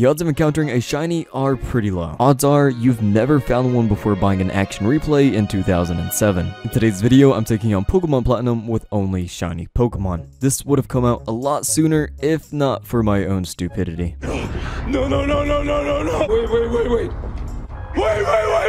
The odds of encountering a shiny are pretty low. Odds are you've never found one before buying an action replay in 2007. In today's video, I'm taking on Pokemon Platinum with only shiny Pokemon. This would have come out a lot sooner if not for my own stupidity. No, no, no, no, no, no, no. Wait, wait, wait, wait. Wait, wait, wait.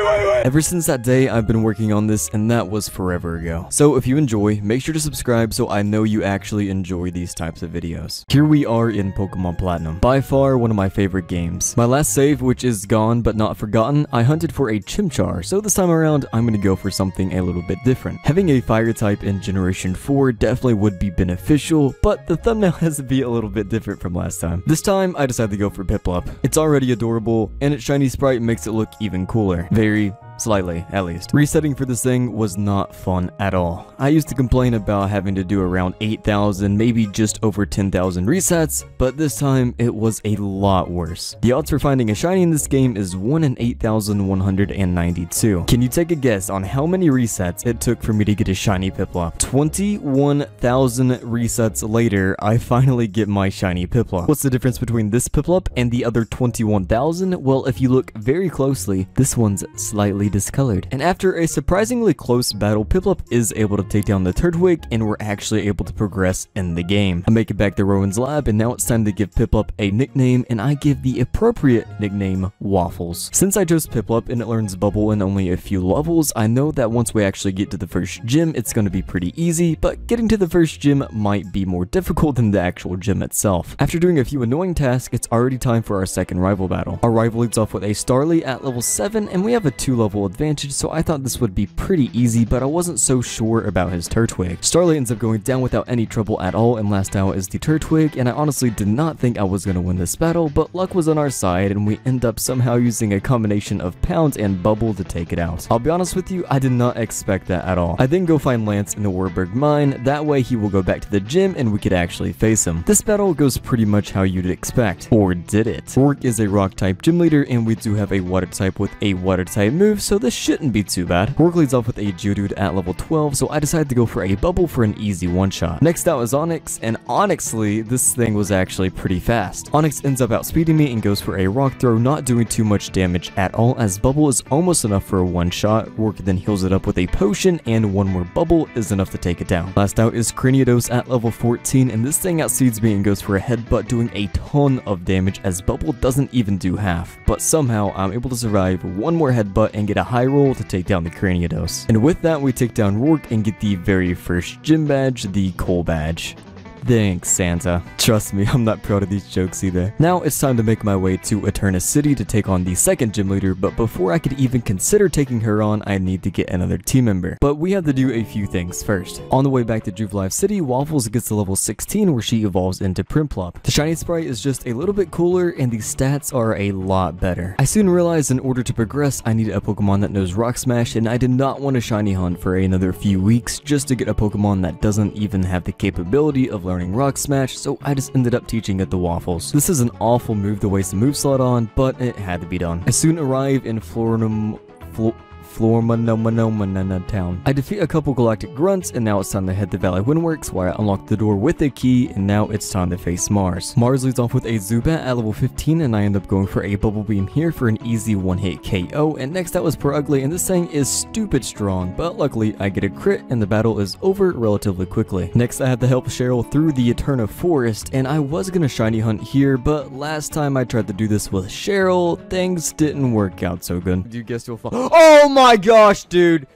Ever since that day, I've been working on this, and that was forever ago. So if you enjoy, make sure to subscribe so I know you actually enjoy these types of videos. Here we are in Pokemon Platinum, by far one of my favorite games. My last save, which is gone but not forgotten, I hunted for a Chimchar, so this time around, I'm gonna go for something a little bit different. Having a fire type in Generation 4 definitely would be beneficial, but the thumbnail has to be a little bit different from last time. This time, I decided to go for Piplup. It's already adorable, and its shiny sprite makes it look even cooler. Very Slightly, at least. Resetting for this thing was not fun at all. I used to complain about having to do around 8,000, maybe just over 10,000 resets, but this time it was a lot worse. The odds for finding a shiny in this game is 1 in 8,192. Can you take a guess on how many resets it took for me to get a shiny Piplup? 21,000 resets later, I finally get my shiny Piplup. What's the difference between this Piplup and the other 21,000? Well, if you look very closely, this one's slightly discolored. And after a surprisingly close battle, Piplup is able to take down the Turtwig and we're actually able to progress in the game. I make it back to Rowan's lab and now it's time to give Piplup a nickname and I give the appropriate nickname Waffles. Since I chose Piplup and it learns Bubble in only a few levels, I know that once we actually get to the first gym, it's going to be pretty easy, but getting to the first gym might be more difficult than the actual gym itself. After doing a few annoying tasks, it's already time for our second rival battle. Our rival leads off with a Starly at level 7 and we have a 2 level advantage, so I thought this would be pretty easy, but I wasn't so sure about his Turtwig. Starly ends up going down without any trouble at all, and last out is the Turtwig, and I honestly did not think I was going to win this battle, but luck was on our side, and we end up somehow using a combination of Pound and Bubble to take it out. I'll be honest with you, I did not expect that at all. I then go find Lance in the Oreburgh mine, that way he will go back to the gym and we could actually face him. This battle goes pretty much how you'd expect. Or did it? Roark is a rock type gym leader, and we do have a water type with a water type move, so this shouldn't be too bad. Roark leads off with a Geodude at level 12, so I decided to go for a bubble for an easy one-shot. Next out is Onix, and honestly, this thing was actually pretty fast. Onix ends up outspeeding me and goes for a rock throw, not doing too much damage at all, as bubble is almost enough for a one-shot. Roark then heals it up with a potion, and one more bubble is enough to take it down. Last out is Cranidos at level 14, and this thing outspeeds me and goes for a headbutt, doing a ton of damage as bubble doesn't even do half. But somehow, I'm able to survive one more headbutt and get a high roll to take down the Cranidos. And with that, we take down Roark and get the very first gym badge, the Coal Badge. Thanks, Santa. Trust me, I'm not proud of these jokes either. Now it's time to make my way to Eterna City to take on the second gym leader, but before I could even consider taking her on, I need to get another team member. But we have to do a few things first. On the way back to Jubilife City, Waffles gets to level 16 where she evolves into Prinplup. The shiny sprite is just a little bit cooler and the stats are a lot better. I soon realized in order to progress, I needed a Pokemon that knows Rock Smash and I did not want to shiny hunt for another few weeks just to get a Pokemon that doesn't even have the capability of learning Rock Smash, so I just ended up teaching it the Waffles. This is an awful move to waste a move slot on, but it had to be done. I soon arrive in Florinum... Flo Flormanomanoma town. I defeat a couple galactic grunts, and now it's time to head to Valley Windworks, where I unlock the door with a key, and now it's time to face Mars. Mars leads off with a Zubat at level 15, and I end up going for a Bubble Beam here for an easy one-hit KO, and next out was Purugly, and this thing is stupid strong, but luckily I get a crit, and the battle is over relatively quickly. Next I have to help Cheryl through the Eterna Forest, and I was gonna shiny hunt here, but last time I tried to do this with Cheryl, things didn't work out so good. Do you guess you'll fall? Oh my my gosh, dude.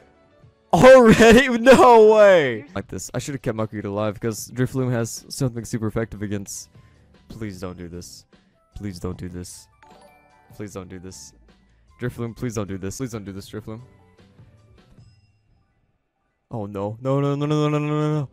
Already? No way. Like this. I should have kept Mukreed alive because Drifloon has something super effective against... Please don't do this. Please don't do this. Please don't do this. Drifloon, please don't do this. Please don't do this, Drifloon. Oh no. No, no, no, no, no, no, no, no.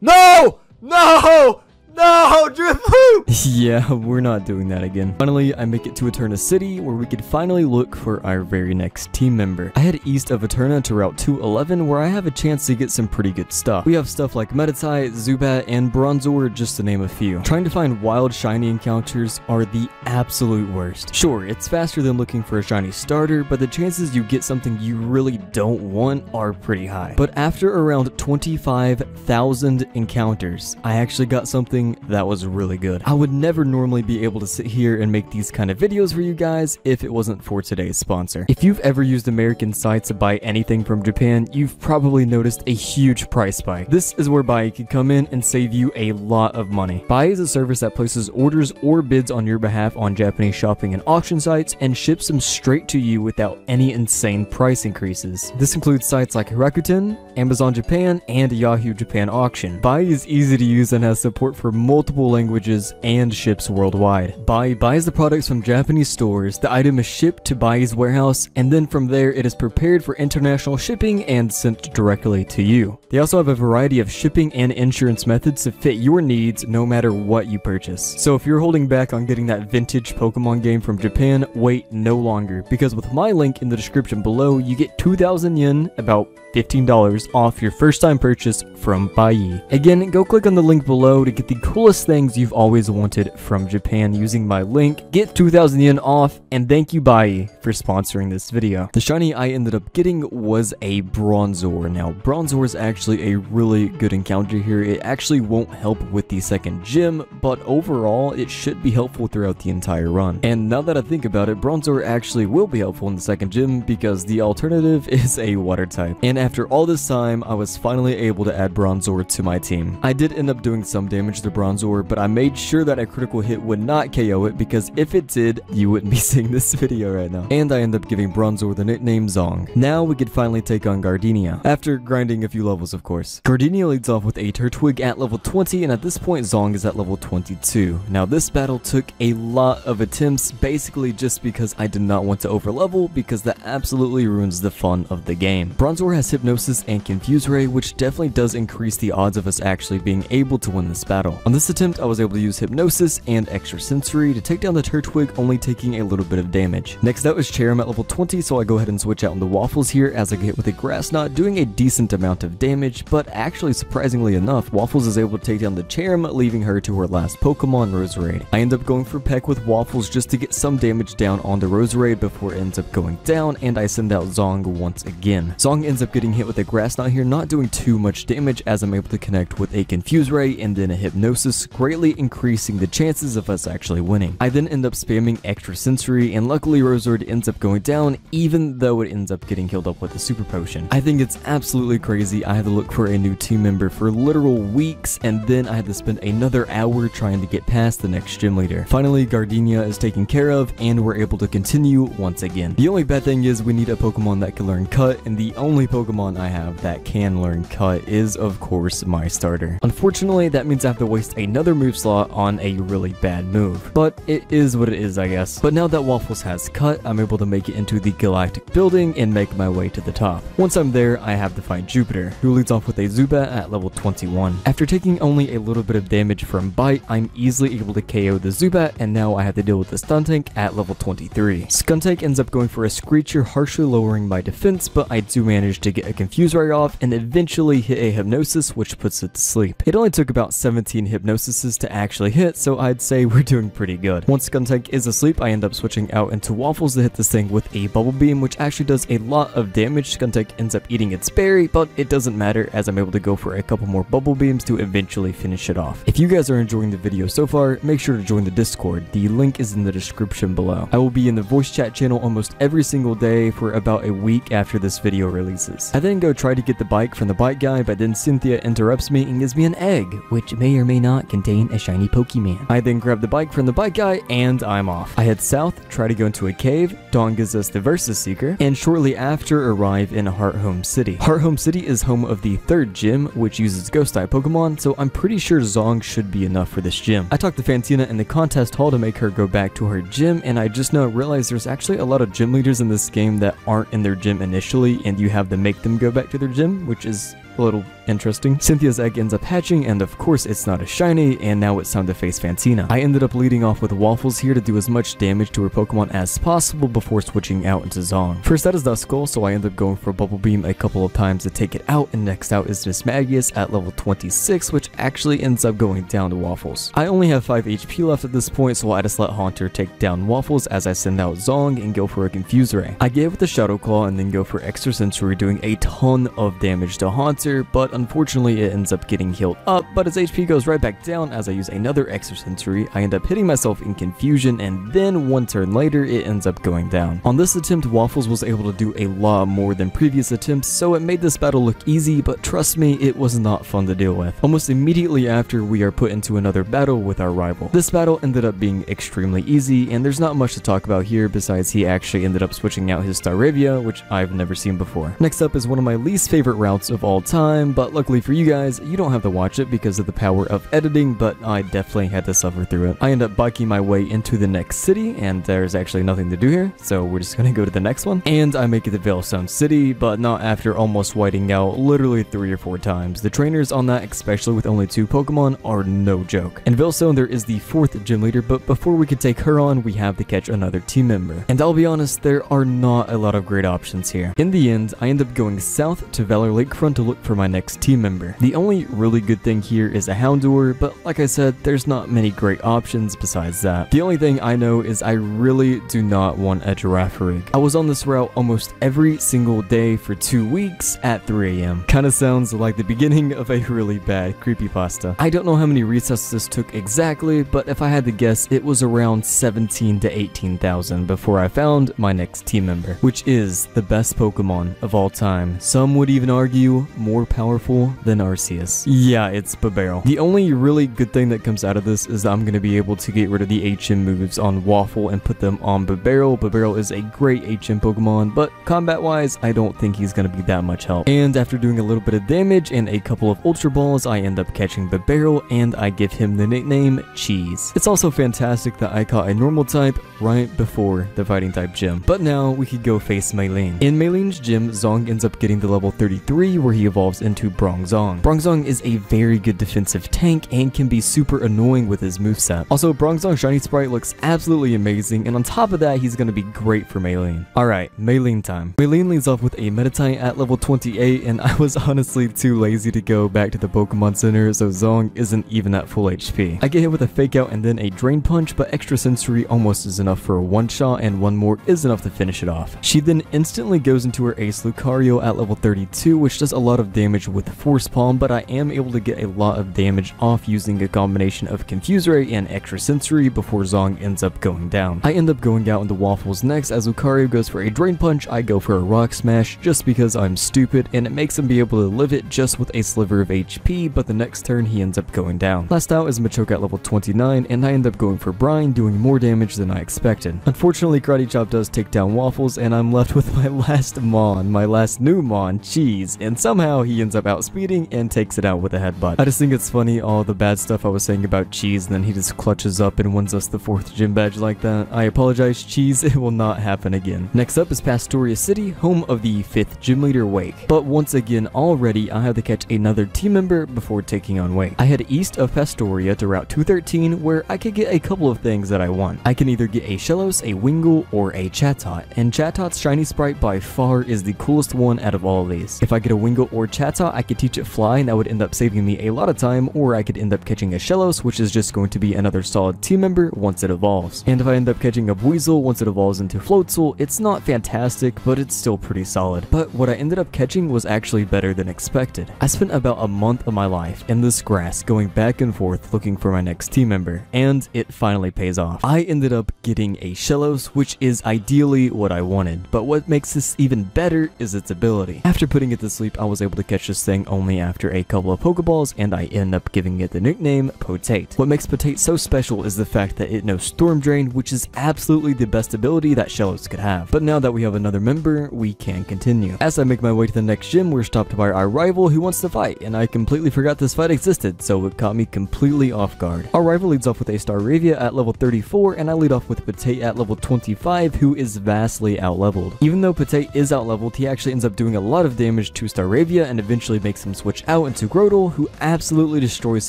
No! No! No, Drifloon! yeah, we're not doing that again. Finally, I make it to Eterna City, where we could finally look for our very next team member. I head east of Eterna to Route 211, where I have a chance to get some pretty good stuff. We have stuff like Meditite, Zubat, and Bronzor, just to name a few. Trying to find wild shiny encounters are the absolute worst. Sure, it's faster than looking for a shiny starter, but the chances you get something you really don't want are pretty high. But after around 25,000 encounters, I actually got something that was really good. I would never normally be able to sit here and make these kind of videos for you guys if it wasn't for today's sponsor. If you've ever used American sites to buy anything from Japan, you've probably noticed a huge price spike. This is where Buyee can come in and save you a lot of money. Buyee is a service that places orders or bids on your behalf on Japanese shopping and auction sites and ships them straight to you without any insane price increases. This includes sites like Rakuten, Amazon Japan, and Yahoo Japan Auction. Buyee is easy to use and has support for multiple languages and ships worldwide. Buyee buys the products from Japanese stores, the item is shipped to Buyee's warehouse, and then from there it is prepared for international shipping and sent directly to you. They also have a variety of shipping and insurance methods to fit your needs no matter what you purchase. So if you're holding back on getting that vintage Pokemon game from Japan, wait no longer, because with my link in the description below, you get 2,000 yen, about $15 off your first time purchase from Buyee. Again, go click on the link below to get the coolest things you've always wanted from Japan using my link, get 2000 yen off, and thank you Buyee for sponsoring this video. The shiny I ended up getting was a Bronzor. Now, Bronzor is actually a really good encounter here. It actually won't help with the second gym, but overall, it should be helpful throughout the entire run. And now that I think about it, Bronzor actually will be helpful in the second gym because the alternative is a water type. And after all this time, I was finally able to add Bronzor to my team. I did end up doing some damage to Bronzor, but I made sure that a critical hit would not KO it because if it did, you wouldn't be seeing this video right now. And I end up giving Bronzor the nickname Zong. Now we could finally take on Gardenia, after grinding a few levels of course. Gardenia leads off with a Turtwig at level 20 and at this point Zong is at level 22. Now this battle took a lot of attempts basically just because I did not want to overlevel because that absolutely ruins the fun of the game. Bronzor has Hypnosis and Confuse Ray, which definitely does increase the odds of us actually being able to win this battle. On this attempt, I was able to use Hypnosis and Extrasensory to take down the Turtwig, only taking a little bit of damage. Next up is Cherrim at level 20, so I go ahead and switch out into Waffles here as I get hit with a Grass Knot, doing a decent amount of damage, but actually surprisingly enough, Waffles is able to take down the Cherrim, leaving her to her last Pokemon, Roserade. I end up going for Peck with Waffles just to get some damage down on the Roserade before it ends up going down, and I send out Zong once again. Zong ends up getting hit with a Grass Knot here, not doing too much damage as I'm able to connect with a Confuse Ray and then a Hypnosis, greatly increasing the chances of us actually winning. I then end up spamming Extra Sensory, and luckily Roserade ends up going down, even though it ends up getting healed up with a Super Potion. I think it's absolutely crazy. I had to look for a new team member for literal weeks, and then I had to spend another hour trying to get past the next gym leader. Finally, Gardenia is taken care of, and we're able to continue once again. The only bad thing is we need a Pokemon that can learn Cut, and the only Pokemon I have that can learn Cut is, of course, my starter. Unfortunately, that means I have to waste another move slot on a really bad move, but it is what it is, I guess. But now that Waffles has Cut, I'm able to make it into the Galactic Building and make my way to the top. Once I'm there, I have to fight Jupiter, who leads off with a Zubat at level 21. After taking only a little bit of damage from Bite, I'm easily able to KO the Zubat, and now I have to deal with the Skuntank at level 23. Skuntank ends up going for a Screecher, harshly lowering my defense, but I do manage to get a Confuse Off and eventually hit a Hypnosis, which puts it to sleep. It only took about 17 Hypnosises to actually hit, so I'd say we're doing pretty good. Once Skuntank is asleep, I end up switching out into Waffles to hit this thing with a Bubble Beam, which actually does a lot of damage. Skuntank ends up eating its berry, but it doesn't matter as I'm able to go for a couple more Bubble Beams to eventually finish it off. If you guys are enjoying the video so far, make sure to join the Discord. The link is in the description below. I will be in the voice chat channel almost every single day for about a week after this video releases. I then go try to get the bike from the bike guy, but then Cynthia interrupts me and gives me an egg, which may or may not contain a shiny Pokemon. I then grab the bike from the bike guy and I'm off. I head south, try to go into a cave, Dawn gives us the Versus Seeker, and shortly after arrive in Hearthome City. Hearthome City is home of the third gym, which uses ghost type Pokemon, so I'm pretty sure Zong should be enough for this gym. I talked to Fantina in the contest hall to make her go back to her gym, and I just now realized there's actually a lot of gym leaders in this game that aren't in their gym initially, and you have to make them go back to their gym, which is a little interesting. Cynthia's egg ends up hatching, and of course it's not a shiny, and now it's time to face Fantina. I ended up leading off with Waffles here to do as much damage to her Pokemon as possible before switching out into Zong. First out is Duskull, so I end up going for Bubble Beam a couple of times to take it out, and next out is Mismagius at level 26, which actually ends up going down to Waffles. I only have 5 HP left at this point, so I just let Haunter take down Waffles as I send out Zong and go for a Confuse Ray. I get with the Shadow Claw and then go for Extra Sensory, doing a ton of damage to Haunter but unfortunately it ends up getting healed up, but his HP goes right back down as I use another extrasensory. I end up hitting myself in confusion, and then one turn later, it ends up going down. On this attempt, Waffles was able to do a lot more than previous attempts, so it made this battle look easy, but trust me, it was not fun to deal with. Almost immediately after, we are put into another battle with our rival. This battle ended up being extremely easy, and there's not much to talk about here besides he actually ended up switching out his Staravia, which I've never seen before. Next up is one of my least favorite routes of all time, but luckily for you guys, you don't have to watch it because of the power of editing, but I definitely had to suffer through it. I end up biking my way into the next city, and there's actually nothing to do here, so we're just gonna go to the next one. And I make it to Veilstone City, but not after almost whiting out literally three or four times. The trainers on that, especially with only two Pokemon, are no joke. In Veilstone, there is the fourth gym leader, but before we can take her on, we have to catch another team member. And I'll be honest, there are not a lot of great options here. In the end, I end up going south to Valor Lakefront to look for my next team member. The only really good thing here is a Houndour, but like I said, there's not many great options besides that. The only thing I know is I really do not want a Girafarig. I was on this route almost every single day for two weeks at 3 a.m. Kinda sounds like the beginning of a really bad creepypasta. I don't know how many resets this took exactly, but if I had to guess, it was around 17 to 18,000 before I found my next team member, which is the best Pokemon of all time. Some would even argue more powerful than Arceus. Yeah, it's Bibarel. The only really good thing that comes out of this is that I'm going to be able to get rid of the HM moves on Waffle and put them on Bibarel. Bibarel is a great HM Pokemon, but combat-wise, I don't think he's going to be that much help. And after doing a little bit of damage and a couple of Ultra Balls, I end up catching Bibarel and I give him the nickname Cheese. It's also fantastic that I caught a normal type right before the fighting type gym. But now we could go face Maylene. In Maylene's gym, Zong ends up getting to level 33 where he evolves into Bronzong. Bronzong is a very good defensive tank and can be super annoying with his moveset. Also, Bronzong Shiny Sprite looks absolutely amazing and on top of that, he's going to be great for Maylene. Alright, Maylene time. Maylene leads off with a Meditite at level 28 and I was honestly too lazy to go back to the Pokemon Center so Zong isn't even at full HP. I get hit with a Fake Out and then a Drain Punch but Extra Sensory almost is enough for a one shot and one more is enough to finish it off. She then instantly goes into her Ace Lucario at level 32 which does a lot of damage with Force Palm but I am able to get a lot of damage off using a combination of Confuse Ray and Extra Sensory before Zong ends up going down. I end up going out into Waffles next as Lucario goes for a Drain Punch, I go for a Rock Smash just because I'm stupid and it makes him be able to live it just with a sliver of HP but the next turn he ends up going down. Last out is Machoke at level 29 and I end up going for Brine doing more damage than I expected. Unfortunately Karate Chop does take down Waffles and I'm left with my last Mon, my last new Mon, Cheese, and somehow he ends up outspeeding and takes it out with a headbutt. I just think it's funny all the bad stuff I was saying about Cheese and then he just clutches up and wins us the fourth gym badge like that. I apologize Cheese, it will not happen again. Next up is Pastoria City, home of the 5th gym leader Wake. But once again already I have to catch another team member before taking on Wake. I head east of Pastoria to Route 213 where I could get a couple of things that I want. I can either get a Shellos, a Wingull, or a Chatot, and Chatot's shiny sprite by far is the coolest one out of all of these. If I get a Wingull or Chatot, I could teach it Fly and that would end up saving me a lot of time, or I could end up catching a Shellos, which is just going to be another solid team member once it evolves. And if I end up catching a Buizel once it evolves into Floatzel, it's not fantastic, but it's still pretty solid. But what I ended up catching was actually better than expected. I spent about a month of my life in this grass going back and forth looking for my next team member, and it finally pays off. I ended up getting a Shellos, which is ideally what I wanted, but what makes this even better is its ability. After putting it to sleep, I was able to catch this thing only after a couple of Pokeballs, and I end up giving it the nickname Potate. What makes Potate so special is the fact that it knows Storm Drain, which is absolutely the best ability that Shellos could have. But now that we have another member, we can continue. As I make my way to the next gym, we're stopped by our rival who wants to fight, and I completely forgot this fight existed, so it caught me completely off guard. Our rival leads off with a Staravia at level 34, and I lead off with Potate at level 25, who is vastly outleveled. Even though Potate is outleveled, he actually ends up doing a lot of damage to Staravia and eventually makes him switch out into Grotle, who absolutely destroys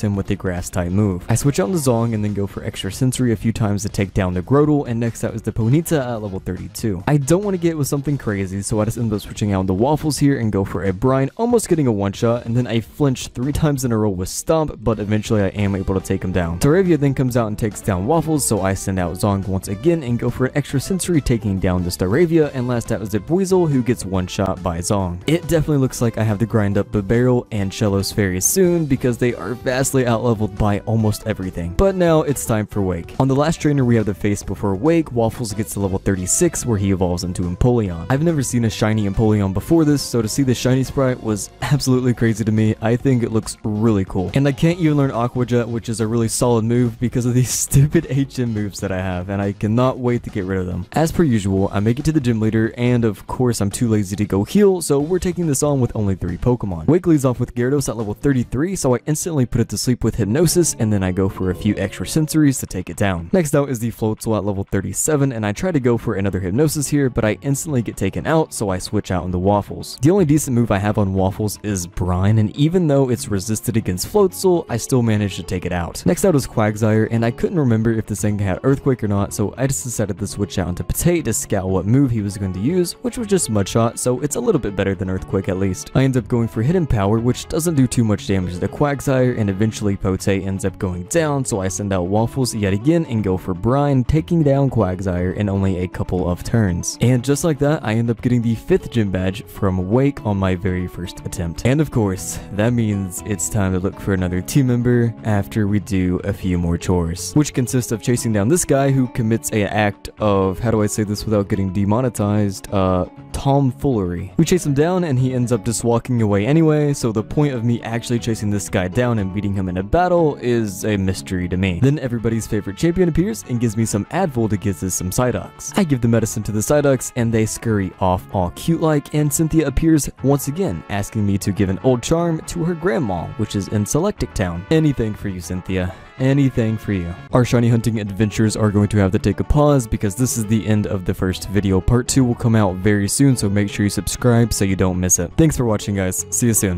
him with a grass type move. I switch out into Zong and then go for extra sensory a few times to take down the Grotle, and next out is the Ponyta at level 32. I don't want to get with something crazy, so I just end up switching out the Waffles here and go for a Brine, almost getting a one shot, and then I flinch three times in a row with Stomp, but eventually I am able to take him down. Staravia then comes out and takes down Waffles, so I send out Zong once again and go for an extra sensory taking down the Staravia, and last out is the Buizel who gets one shot by Zong. It definitely looks like I have the to grind up Bibarel and Shellos very soon because they are vastly outleveled by almost everything. But now it's time for Wake. On the last trainer we have the face before Wake, Waffles gets to level 36 where he evolves into Empoleon. I've never seen a shiny Empoleon before this, so to see the shiny sprite was absolutely crazy to me. I think it looks really cool. And I can't even learn Aqua Jet, which is a really solid move because of these stupid HM moves that I have, and I cannot wait to get rid of them. As per usual, I make it to the gym leader, and of course I'm too lazy to go heal, so we're taking this on with only 3 Pokemon. Wake leads off with Gyarados at level 33, so I instantly put it to sleep with Hypnosis, and then I go for a few extra sensories to take it down. Next out is the Floatzel at level 37, and I try to go for another Hypnosis here, but I instantly get taken out, so I switch out into Waffles. The only decent move I have on Waffles is Brine, and even though it's resisted against Floatzel, I still managed to take it out. Next out is Quagsire, and I couldn't remember if this thing had Earthquake or not, so I just decided to switch out into Potate to scout what move he was going to use, which was just Mudshot, so it's a little bit better than Earthquake at least. I end up going for Hidden Power, which doesn't do too much damage to the Quagsire, and eventually Potate ends up going down, so I send out Waffles yet again and go for Brine, taking down Quagsire in only a couple of turns. And just like that, I end up getting the 5th gym badge from Wake on my very first attempt. And of course, that means it's time to look for another team member after we do a few more chores, which consists of chasing down this guy who commits a act of, how do I say this without getting demonetized, uh, tomfoolery. We chase him down and he ends up just walking away anyway, so the point of me actually chasing this guy down and beating him in a battle is a mystery to me. Then everybody's favorite champion appears and gives me some Advil to give us some Psyducks. I give the medicine to the Psyducks and they scurry off all cute like and Cynthia appears once again asking me to give an old charm to her grandma, which is in Celestic Town. Anything for you, Cynthia anything for you. Our shiny hunting adventures are going to have to take a pause because this is the end of the first video. Part 2 will come out very soon, so make sure you subscribe so you don't miss it. Thanks for watching guys, see you soon.